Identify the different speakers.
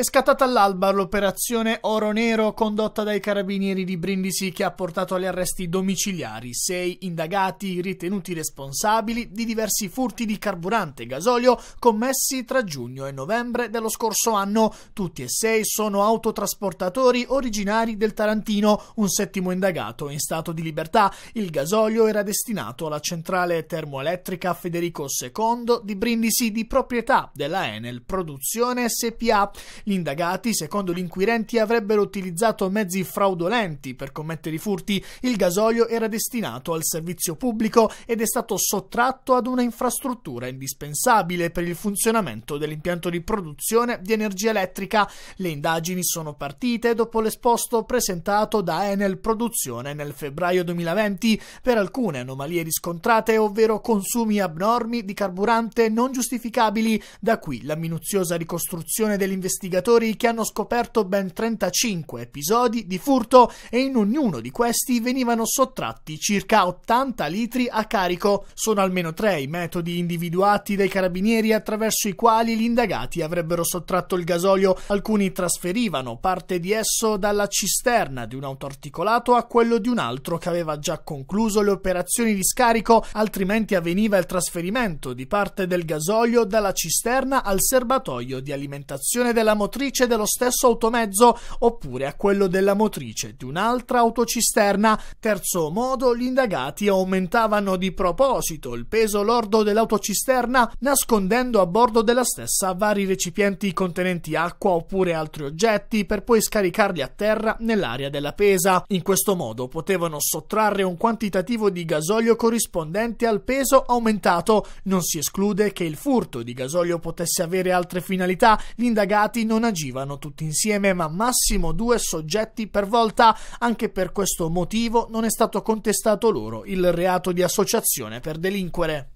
Speaker 1: È scattata all'alba l'operazione Oro Nero condotta dai carabinieri di Brindisi che ha portato agli arresti domiciliari sei indagati ritenuti responsabili di diversi furti di carburante e gasolio commessi tra giugno e novembre dello scorso anno. Tutti e sei sono autotrasportatori originari del Tarantino, un settimo indagato in stato di libertà. Il gasolio era destinato alla centrale termoelettrica Federico II di Brindisi di proprietà della Enel Produzione SPA. Gli indagati, secondo gli inquirenti, avrebbero utilizzato mezzi fraudolenti per commettere i furti. Il gasolio era destinato al servizio pubblico ed è stato sottratto ad una infrastruttura indispensabile per il funzionamento dell'impianto di produzione di energia elettrica. Le indagini sono partite dopo l'esposto presentato da Enel Produzione nel febbraio 2020 per alcune anomalie riscontrate, ovvero consumi abnormi di carburante non giustificabili. Da qui la minuziosa ricostruzione dell'investigazione investigatori che hanno scoperto ben 35 episodi di furto e in ognuno di questi venivano sottratti circa 80 litri a carico. Sono almeno tre i metodi individuati dai carabinieri attraverso i quali gli indagati avrebbero sottratto il gasolio. Alcuni trasferivano parte di esso dalla cisterna di un autoarticolato a quello di un altro che aveva già concluso le operazioni di scarico, altrimenti avveniva il trasferimento di parte del gasolio dalla cisterna al serbatoio di alimentazione della motrice dello stesso automezzo oppure a quello della motrice di un'altra autocisterna. Terzo modo, gli indagati aumentavano di proposito il peso lordo dell'autocisterna nascondendo a bordo della stessa vari recipienti contenenti acqua oppure altri oggetti per poi scaricarli a terra nell'area della pesa. In questo modo potevano sottrarre un quantitativo di gasolio corrispondente al peso aumentato. Non si esclude che il furto di gasolio potesse avere altre finalità. Gli indagati non agivano tutti insieme, ma massimo due soggetti per volta. Anche per questo motivo non è stato contestato loro il reato di associazione per delinquere.